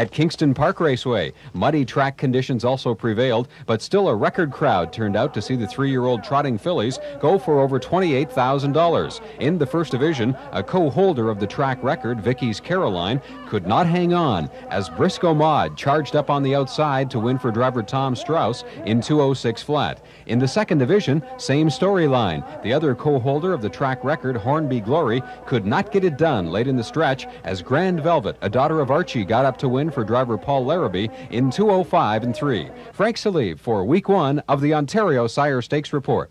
At Kingston Park Raceway, muddy track conditions also prevailed, but still a record crowd turned out to see the three year old trotting fillies go for over $28,000. In the first division, a co holder of the track record, Vicky's Caroline, could not hang on as Briscoe Maud charged up on the outside to win for driver Tom Strauss in 206 flat. In the second division, same storyline. The other co holder of the track record, Hornby Glory, could not get it done late in the stretch as Grand Velvet, a daughter of Archie, got up to win for driver Paul Larrabee in 205 and 3. Frank Salive for week one of the Ontario Sire Stakes Report.